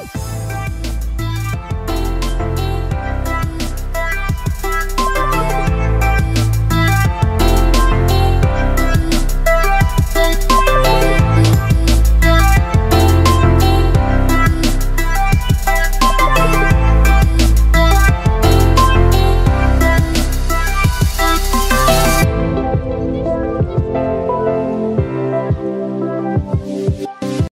Woo!